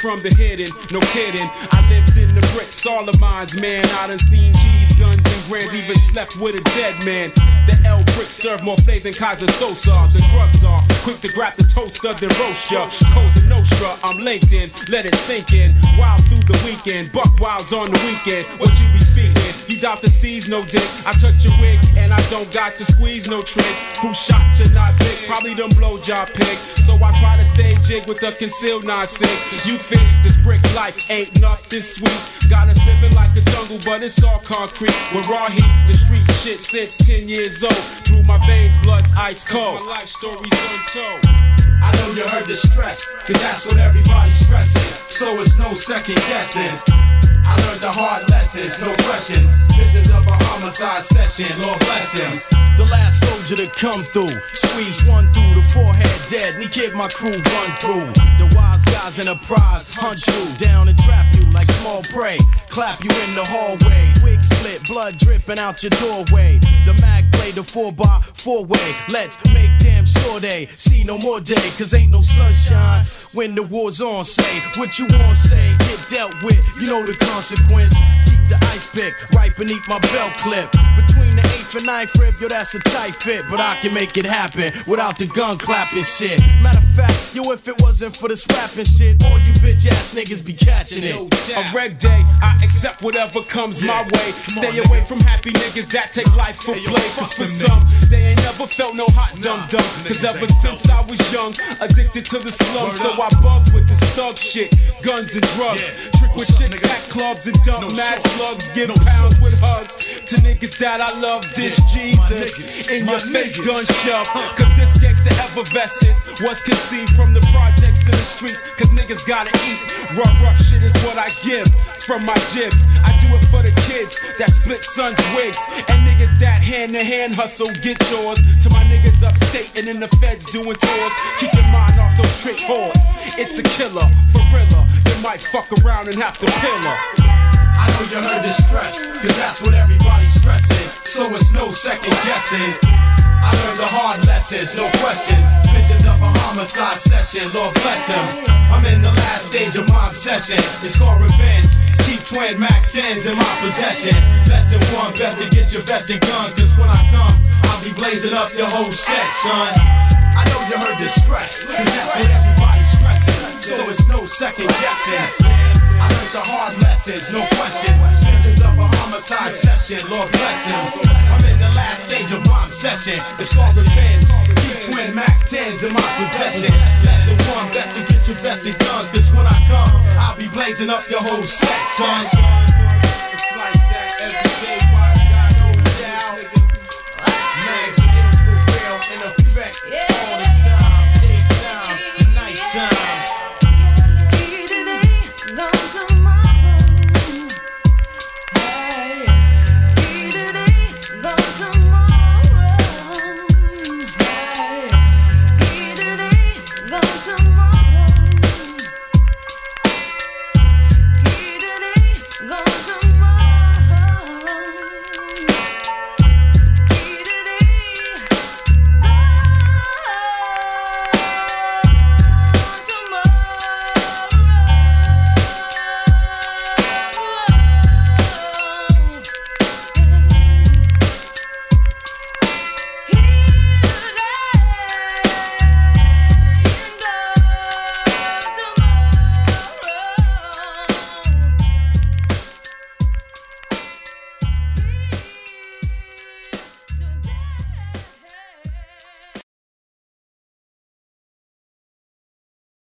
from the hidden. No kidding. I lived in the bricks, all of mine's, man. I done seen keys, guns, and grands, even slept with a dead man. The L bricks serve more flavor than Keyser Soze. The drugs are quick to grab the toaster, then roast ya. Cosa Nostra, I'm linked in, let it sink in. Wild through the weekend, buck wilds on the weekend. What you be speaking? The steez, no dick. I touch your wig, and I don't got to squeeze, no trick. Who shot you, not pick? Probably them blowjob pick. So I try to stay jig with the concealed non-sick. You think this brick life ain't nothing sweet? Got us living like a jungle, but it's all concrete. We're raw heat, the street shit since 10 years old. Through my veins, blood's ice cold. My life story's untold. I know you heard the stress, cause that's what everybody's stressing. So it's no second guessing. I learned the hard lessons, no questions. Visions of a homicide session, Lord bless him. The last soldier to come through. Squeeze one through the forehead dead. He kid my crew run through. The wise guys in a prize hunt you down and trap you like small prey. Clap you in the hallway. Wig split, blood dripping out your doorway. The mag play the 4 by 4 way. Let's make damn sure they see no more day. Cause ain't no sunshine when the war's on. Say what you want, say. Dealt with, you know the consequence. Keep the ice pick right beneath my belt clip. Between the 8th and 9th rib, yo, that's a tight fit. But I can make it happen without the gun clapping shit. Matter of fact, yo, if it wasn't for this rapping shit, all you bitch ass niggas be catching it. A reg day, I accept whatever comes my way. Stay away from happy niggas that take life for play. Cause for some, they ain't never felt no hot dum dum. Cause ever since I was young, addicted to the slum. So I bugs with this thug shit, guns and drugs. Trick with chicks at clubs and dump mad slugs. Give pounds with hugs to niggas that I love. This Jesus in your face, gun shove. Cause this gangsta effervescence was conceived from the projects in the streets. Cause niggas gotta eat. Rough, rough shit is what I give from my jibs. I do it for the kids that split sons' wigs. And niggas that hand to hand hustle, get yours. To my niggas upstate and in the feds doing tours. Keep your mind off those trick whores. It's a killer, for realer. Might fuck around and have to pill her. I know you heard the stress, cause that's what everybody's stressing. So it's no second guessing. I learned the hard lessons, no questions. Visions of a homicide session, Lord bless him. I'm in the last stage of my obsession. It's called revenge. Keep twin Mac 10s in my possession. Lesson one, best to get your vested gun. Cause when I come, I'll be blazing up your whole set, son. I know you heard the stress, cause that's what everybody's stressing. So it's no second guessing. I learned the hard lessons, no questions. Visions of a homicide session, Lord bless him. I'm in the last stage of my obsession. It's called revenge. Keep twin Mac 10s in my possession. Lesson one, best to get your vested gun. Cause when I come, I'll be blazing up your whole set, son. It's like that every day.